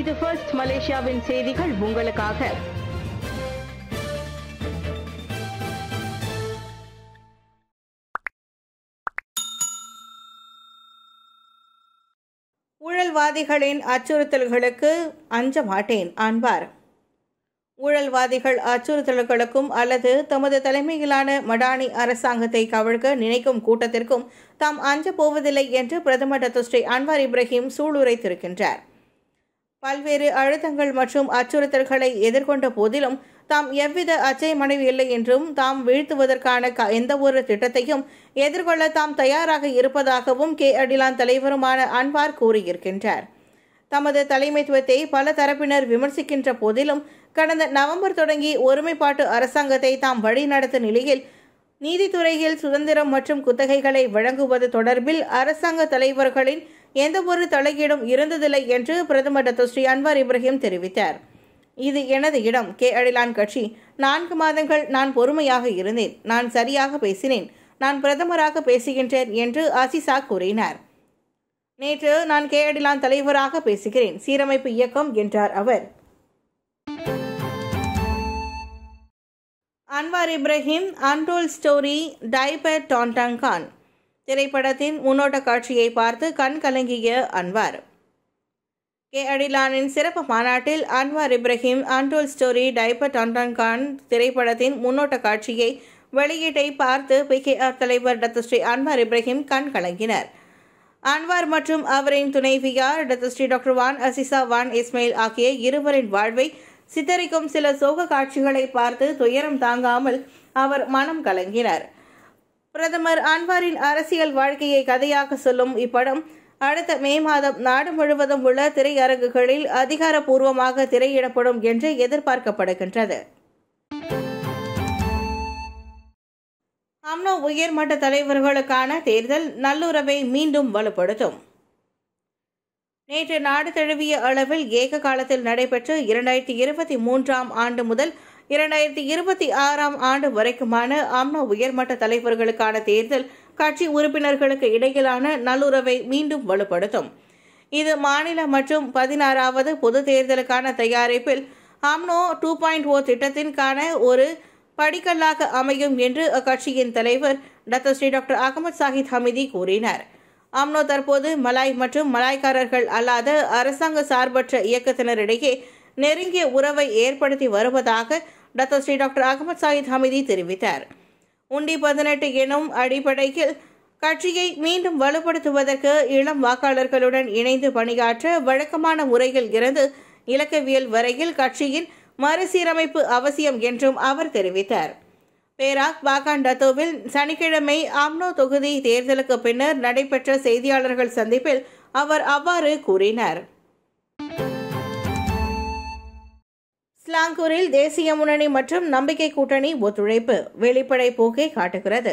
இது ஃபர்ஸ்ட் மலேசியாவின் செய்திகள் உங்களுக்காக. ஊழல்வாதிகளின் அச்சுறுத்தல்களுக்கு அஞ்ச மாட்டேன் அன்பார் ஊழல்வாதிகள் அச்சுறுத்தல்களுக்கும் அல்லது தமது தலைமையிலான மடானி அரசாங்கத்தை கவிழ்க்க நினைக்கும் கூட்டத்திற்கும் தாம் அஞ்ச போவதில்லை என்று பிரதமர் டத்துஸ்ரீ அன்வார் இப்ராஹிம் சூளுரைத்திருக்கின்றார் பல்வேறு அழுத்தங்கள் மற்றும் அச்சுறுத்தல்களை எதிர்கொண்ட போதிலும் தாம் எவ்வித அச்சயமடைவு இல்லை என்றும் தாம் வீழ்த்துவதற்கான க- ஒரு திட்டத்தையும் எதிர்கொள்ள தாம் தயாராக இருப்பதாகவும் கே. அடிலான் தலைவருமான அன்வார் கூறியிருக்கின்றார். தமது தலைமைத்துவத்தை பல தரப்பினர் விமர்சிக்கின்ற போதிலும் கடந்த நவம்பர் தொடங்கி ஒருமைப்பாட்டு அரசாங்கத்தை தாம் வழிநடத்தும் நிலையில் நீதித்துறையில் சுதந்திரம் மற்றும் குத்தகைகளை வழங்குவது தொடர்பில் அரசாங்க தலைவர்களின் எந்தவொரு தலையீடும் இருந்ததில்லை என்று பிரதமர் டத்துஸ்ரீ அன்வார் இப்ராஹிம் தெரிவித்தார். இது எனது இடம். கே. அடிலான் கட்சி. நான்கு மாதங்கள் நான் பொறுமையாக இருந்தேன். நான் சரியாக பேசினேன். நான் பிரதமராக பேசுகின்றேன் என்று அசிசா கூறினார். நேற்று நான் கே. அடிலான் தலைவராக பேசுகிறேன். சீரமைப்பு இயக்கம் என்றார் அவர். அன்வார் இப்ராஹிம் அன்டோல் ஸ்டோரி டைபர் டான்டாங்கான் திரைப்படத்தின் முன்னோட்ட காட்சியை பார்த்து கண் கலங்கிய அன்வார். கே. அடிலானின் சிறப்பு மாநாட்டில் அன்வார் இப்ராஹிம் அன்டோல் ஸ்டோரி டைபர் டான்டாங்கான் திரைப்படத்தின் முன்னோட்ட காட்சியை வெளியீட்டை பார்த்து பிகேஆர் தலைவர் டத்தஸ்ரீ அன்வார் இப்ராஹிம் கண் கலங்கினர். அன்வார் மற்றும் அவரின் துணைவியார் Datuk Seri doctor Wan Azizah Wan Ismail ஆகிய இருவரின் வாழ்வை சித்தரிக்கும் சில சோக காட்சிகளை பார்த்து துயரம் தாங்காமல் அவர் மனம் கலங்கினார். பிரதமர் அன்வாரின் அரசியல் வாழ்க்கையை கதையாக சொல்லும் இப்படம். அடுத்த மே மாதம் நாடு முழுவதும் உள்ள திரையரங்குகளில் அதிகாரப்பூர்வமாக திரையிடப்படும் என்று எதிர்பார்க்கப்படுகின்றது. அம்னோ உயர்மட்ட தலைவர்களுக்கான தேர்தல் நல்லுறவை மீண்டும் வலுப்படுத்தும். நேற்று நாடு தழுவிய அளவில் ஏக காலத்தில் நடைபெற்ற இரண்டாயிரத்தி இருபத்தி மூன்றாம் ஆண்டு முதல் இரண்டாயிரத்தி இருபத்தி ஆறாம் ஆண்டு வரைக்குமான அம்னோ உயர்மட்ட தலைவர்களுக்கான தேர்தல் கட்சி உறுப்பினர்களுக்கு இடையிலான நல்லுறவை மீண்டும் வலுப்படுத்தும். இது மாநில மற்றும் பதினாறாவது பொது தேர்தலுக்கான தயாரிப்பில் அம்னோ டூ பாயிண்ட் ஓ திட்டத்திற்கான ஒரு படிக்கல்லாக அமையும் என்று அக்கட்சியின் தலைவர் doctor Sri doctor Ahmad Zahid Hamidi கூறினார். அம்னோ தற்போது மலாய் மற்றும் மலாய்க்காரர்கள் அல்லாத அரசாங்க சார்பற்ற இயக்கத்தினரிடையே நெருங்கிய உறவை ஏற்படுத்தி வருவதாக doctor Seri doctor Ahmad Zahid Hamidi தெரிவித்தார். உண்டி பதினெட்டு எனும் அடிப்படையில் கட்சியை மீண்டும் வலுப்படுத்துவதற்கு இளம் வாக்காளர்களுடன் இணைந்து பணியாற்ற வழக்கமான முறையில் இருந்து இலக்கவியல் வரையில் கட்சியின் மறுசீரமைப்பு அவசியம் என்றும் அவர் தெரிவித்தார். பேராக் பாகான் டத்தோவில் சனிக்கிழமை ஆம்னோ தொகுதி தேர்தலுக்கு பின்னர் நடைபெற்ற செய்தியாளர்கள் சந்திப்பில் அவர் அவ்வாறு கூறினார். ஸ்லாங்கூரில் தேசிய முன்னணி மற்றும் நம்பிக்கை கூட்டணி ஒத்துழைப்பு வெளிப்படை போக்கை காட்டுகிறது.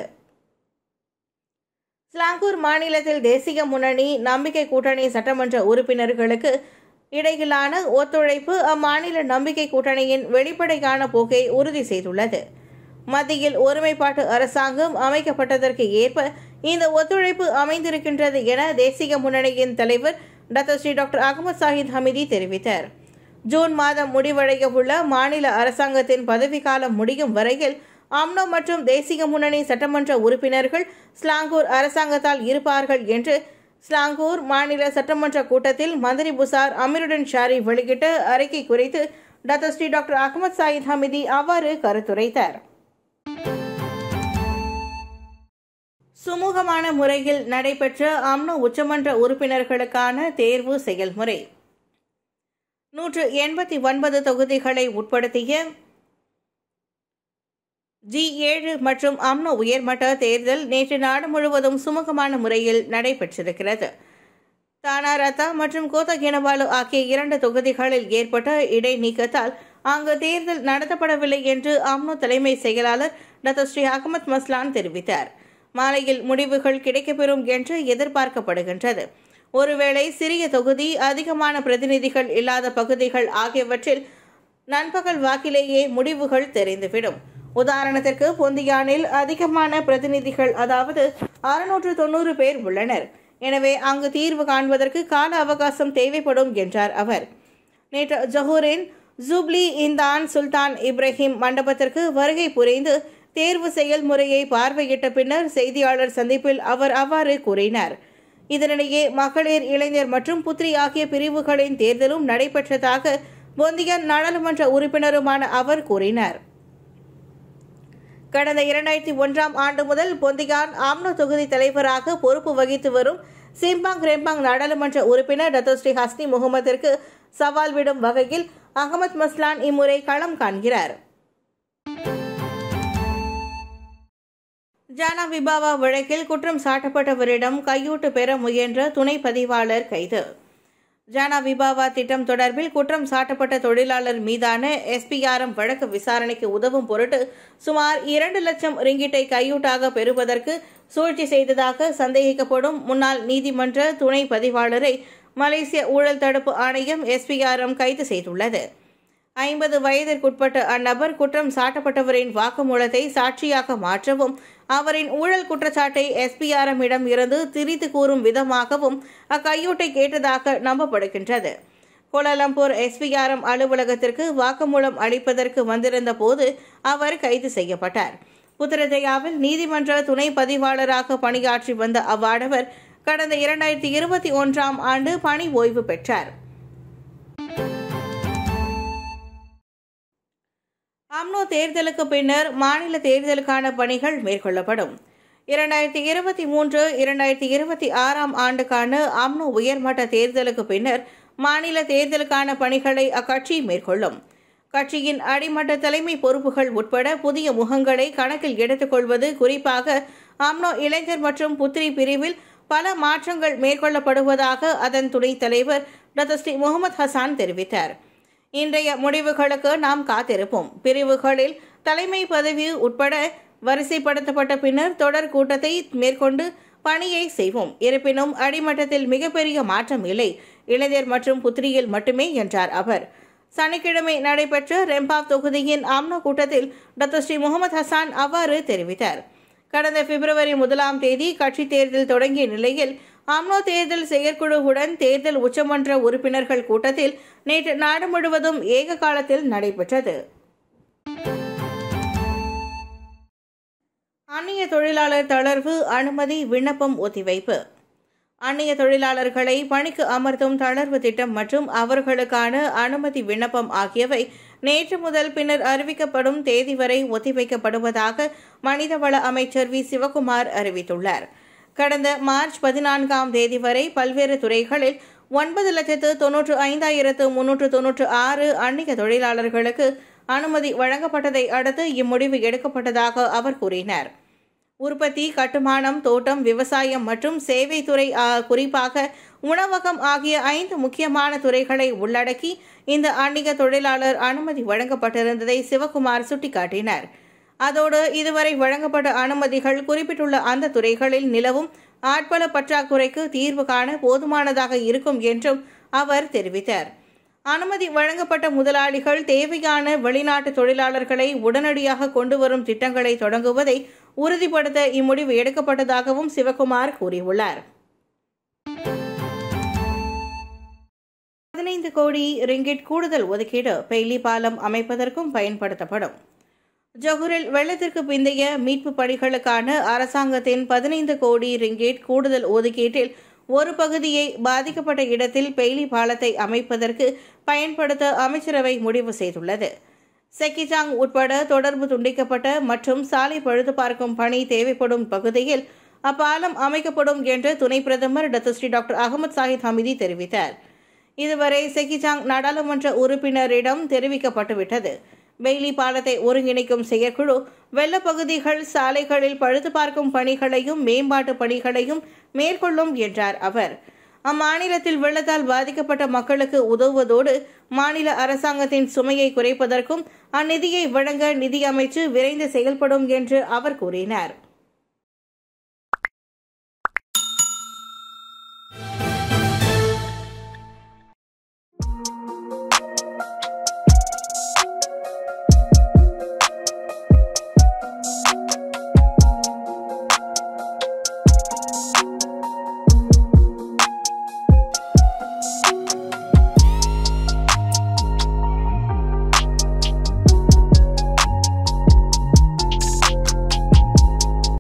ஸ்லாங்கூர் மாநிலத்தில் தேசிய முன்னணி நம்பிக்கை கூட்டணி சட்டமன்ற உறுப்பினர்களுக்கு இடையிலான ஒத்துழைப்பு அம்மாநில நம்பிக்கை கூட்டணியின் வெளிப்படையான போக்கை உறுதி செய்துள்ளது. மத்தியில் ஒருமைப்பாட்டு அரசாங்கம் அமைக்கப்பட்டதற்கு ஏற்ப இந்த ஒத்துழைப்பு அமைந்திருக்கின்றது என தேசிய முன்னணியின் தலைவர் doctor Seri doctor Ahmad Zahid Hamidi தெரிவித்தார். ஜூன் மாதம் முடிவடைய உள்ள மாநில அரசாங்கத்தின் பதவிக்காலம் முடியும் வரையில் அம்னோ மற்றும் தேசிய முன்னணி சட்டமன்ற உறுப்பினர்கள் ஸ்லாங்கூர் அரசாங்கத்தால் இருப்பார்கள் என்று ஸ்லாங்கூர் மாநில சட்டமன்ற கூட்டத்தில் மந்திரி புசார் அமீருடன் ஷாரி வெளியிட்ட அறிக்கை குறித்து Datuk Seri Seri doctor Ahmad Zahid Hamidi அவ்வாறு கருத்துரைத்தார். சுமூகமான முறையில் நடைபெற்ற அம்னோ உச்சமன்ற உறுப்பினர்களுக்கான தேர்வு செயல்முறை. நூற்று எண்பத்தி ஒன்பது தொகுதிகளை உட்படுத்திய ஜி ஏழு மற்றும் அம்னோ உயர்மட்ட தேர்தல் நேற்று நாடு முழுவதும் சுமூகமான முறையில் நடைபெற்றிருக்கிறது. தானாரத்தா மற்றும் கோத்தகினவாலு ஆகிய இரண்டு தொகுதிகளில் ஏற்பட்ட இடைநீக்கத்தால் அங்கு தேர்தல் நடத்தப்படவில்லை என்று அம்னோ தலைமை செயலாளர் டாக்டர் ஸ்ரீ அகமது மஸ்லான் தெரிவித்தார். மாலையில் முடிவுகள் கிடைக்கப்பெறும் என்று எதிர்பார்க்கப்படுகின்றது. ஒருவேளை சிறிய தொகுதி அதிகமான பிரதிநிதிகள் இல்லாத பகுதிகள் ஆகியவற்றில் நண்பகல் வாக்கிலேயே முடிவுகள் தெரிந்துவிடும். உதாரணத்திற்கு பொந்தியானில் அதிகமான பிரதிநிதிகள் அதாவது அறுநூற்று தொண்ணூறு பேர் உள்ளனர். எனவே அங்கு தீர்வு காண்பதற்கு கால அவகாசம் தேவைப்படும் என்றார் அவர். நேற்று ஜஹூரின் ஜூப்லி இந்தான் சுல்தான் இப்ராஹிம் மண்டபத்திற்கு வருகை புரிந்து தேர்வு செயல்முறையை பார்வையிட்ட பின்னர் செய்தியாளர் சந்திப்பில் அவர் அவ்வாறு கூறினார். இதனிடையே மகளிர் இளைஞர் மற்றும் புத்திரி ஆகிய பிரிவுகளின் தேர்தலும் நடைபெற்றதாக பொந்தியன் நாடாளுமன்ற உறுப்பினருமான அவர் கூறினார். கடந்த இரண்டாயிரத்தி ஒன்றாம் ஆண்டு முதல் பொந்திகான் ஆம்னோ தொகுதி தலைவராக பொறுப்பு வகித்து வரும் சிம்பாங் ரெம்பாங் நாடாளுமன்ற உறுப்பினர் டத்தோஸ்ரீ ஹஸ்னி முகமதிற்கு சவால் விடும் வகையில் அகமது மஸ்லான் இம்முறை களம் காண்கிறார். ஜானா விபாவா வழக்கில் குற்றம் சாட்டப்பட்டவரிடம் கையூட்டு பெற முயன்ற துணை பதிவாளர் கைது. ஜானா விபாவா திட்டம் தொடர்பில் குற்றம் சாட்டப்பட்ட தொழிலாளர் மீதான எஸ்பிஆர்எம் வழக்கு விசாரணைக்கு உதவும் பொருட்டு சுமார் இரண்டு லட்சம் ரிங்கிட்டை கையூட்டாக பெறுவதற்கு சூழ்ச்சி செய்ததாக சந்தேகிக்கப்படும் முன்னாள் நீதிமன்ற துணை பதிவாளரை மலேசிய ஊழல் தடுப்பு ஆணையம் எஸ்பிஆர்எம் கைது செய்துள்ளது. ஐம்பது வயதிற்குட்பட்ட அந்நபர் குற்றம் சாட்டப்பட்டவரின் வாக்குமூலத்தை சாட்சியாக மாற்றவும் அவரின் ஊழல் குற்றச்சாட்டை எஸ்பிஆர்எம் இடம் இருந்து திரித்து கூறும் விதமாகவும் அக்கையூட்டை கேட்டதாக நம்பப்படுகின்றது. கோலாலம்பூர் எஸ்பிஆர்எம் அலுவலகத்திற்கு வாக்குமூலம் அளிப்பதற்கு வந்திருந்த போது அவர் கைது செய்யப்பட்டார். புத்திரஜயாவில் நீதிமன்ற துணை பதிவாளராக பணியாற்றி வந்த அவ்வாடவர் கடந்த இரண்டாயிரத்தி இருபத்தி ஒன்றாம் ஆண்டு பணி ஓய்வு பெற்றார். அம்னோ தேர்தலுக்கு பின்னர் மாநில தேர்தலுக்கான பணிகள் மேற்கொள்ளப்படும். இரண்டாயிரத்தி இருபத்தி மூன்று இரண்டாயிரத்தி இருபத்தி ஆறாம் ஆண்டுக்கான அம்னோ உயர்மட்ட தேர்தலுக்கு பின்னர் மாநில தேர்தலுக்கான பணிகளை அக்கட்சி மேற்கொள்ளும். கட்சியின் அடிமட்ட தலைமை பொறுப்புகள் உட்பட புதிய முகங்களை கணக்கில் எடுத்துக்கொள்வது குறிப்பாக அம்னோ இளைஞர் மற்றும் புத்திரி பிரிவில் பல மாற்றங்கள் மேற்கொள்ளப்படுவதாக அதன் துணைத் தலைவர் டாக்டர் ஸ்ரீ முகமது ஹசான் தெரிவித்தார். இன்றைய முடிவுகளுக்கு நாம் காத்திருப்போம். பிரிவுகளில் தலைமை பதவி உட்பட வரிசைப்படுத்தப்பட்ட பின்னர் தொடர் கூட்டத்தை மேற்கொண்டு பணியை செய்வோம். இருப்பினும் அடிமட்டத்தில் மிகப்பெரிய மாற்றம் இல்லை. இளைஞர் மற்றும் புத்திரியில் மட்டுமே என்றார் அவர். சனிக்கிழமை நடைபெற்ற ரெம்பாவ் தொகுதியின் ஆம்னோ கூட்டத்தில் டாக்டர் ஸ்ரீ முகமது ஹசான் அவ்வாறு தெரிவித்தார். கடந்த பிப்ரவரி முதலாம் தேதி கட்சி தேர்தல் தொடங்கிய நிலையில் அம்னோ தேர்தல் செயற்குழுவுடன் தேர்தல் உச்சமன்ற உறுப்பினர்கள் கூட்டத்தில் நேற்று நாடு முழுவதும் ஏக காலத்தில் நடைபெற்றது. அந்நிய தொழிலாளர் தளர்வு அனுமதி விண்ணப்பம் ஒத்திவைப்பு. அந்நிய தொழிலாளர்களை பணிக்கு அமர்த்தும் தளர்வு திட்டம் மற்றும் அவர்களுக்கான அனுமதி விண்ணப்பம் ஆகியவை நேற்று முதல் பின்னர் அறிவிக்கப்படும் தேதி வரை ஒத்திவைக்கப்படுவதாக மனிதவள அமைச்சர் வி. சிவகுமார் அறிவித்துள்ளார். கடந்த மார்ச் பதினான்காம் தேதி வரை பல்வேறு துறைகளில் ஒன்பது லட்சத்து தொன்னூற்று ஐந்தாயிரத்து முன்னூற்று தொன்னூற்று ஆறு அந்நிய தொழிலாளர்களுக்கு அனுமதி வழங்கப்பட்டதை அடுத்து இம்முடிவு எடுக்கப்பட்டதாக அவர் கூறினார். உற்பத்தி கட்டுமானம் தோட்டம் விவசாயம் மற்றும் சேவை துறை குறிப்பாக உணவகம் ஆகிய ஐந்து முக்கியமான துறைகளை உள்ளடக்கி இந்த அந்நிய தொழிலாளர் அனுமதி வழங்கப்பட்டிருந்ததை சிவகுமார் சுட்டிக்காட்டினார். அதோடு இதுவரை வழங்கப்பட்ட அனுமதிகள் குறிப்பிட்டுள்ள அந்த துறைகளில் நிலவும் ஆட்பல பற்றாக்குறைக்கு தீர்வு காண போதுமானதாக இருக்கும் என்றும் அவர் தெரிவித்தார். அனுமதி வழங்கப்பட்ட முதலாளிகள் தேவையான வெளிநாட்டு தொழிலாளர்களை உடனடியாக கொண்டு வரும் திட்டங்களை தொடங்குவதை உறுதிப்படுத்த இம்முடிவு எடுக்கப்பட்டதாகவும் சிவகுமார் கூறியுள்ளார். பதினைந்து கோடி ரிங்கிட் கூடுதல் ஒதுக்கீடு பெய்லி பாலம் அமைப்பதற்கும் பயன்படுத்தப்படும். ஜொஹூரில் வெள்ளத்திற்கு பிந்தைய மீட்பு பணிகளுக்கான அரசாங்கத்தின் பதினைந்து கோடி ரிங்கேட் கூடுதல் ஒதுக்கீட்டில் ஒரு பகுதியை பாதிக்கப்பட்ட இடத்தில் பெய்லி பாலத்தை அமைப்பதற்கு பயன்படுத்த அமைச்சரவை முடிவு செய்துள்ளது. செக்கிஜாங் உட்பட தொடர்பு துண்டிக்கப்பட்ட மற்றும் சாலை பழுது பார்க்கும் பணி தேவைப்படும் பகுதியில் அப்பாலம் அமைக்கப்படும் என்று துணை பிரதமர் Datuk Seri doctor Ahmad Zahid Hamidi தெரிவித்தார். இதுவரை செக்கிஜாங் நாடாளுமன்ற உறுப்பினரிடம் தெரிவிக்கப்பட்டுவிட்டது. பெய்லி பாலத்தை ஒருங்கிணைக்கும் செயற்குழு வெள்ளப்பகுதிகள் சாலைகளில் பழுது பார்க்கும் பணிகளையும் மேம்பாட்டு பணிகளையும் மேற்கொள்ளும் என்றார் அவர். அம்மாநிலத்தில் வெள்ளத்தால் பாதிக்கப்பட்ட மக்களுக்கு உதவுவதோடு மாநில அரசாங்கத்தின் சுமையை குறைப்பதற்கும் அந்நிதியை வழங்க நிதியமைச்சு விரைந்து செயல்படும் என்று அவர் கூறினார்.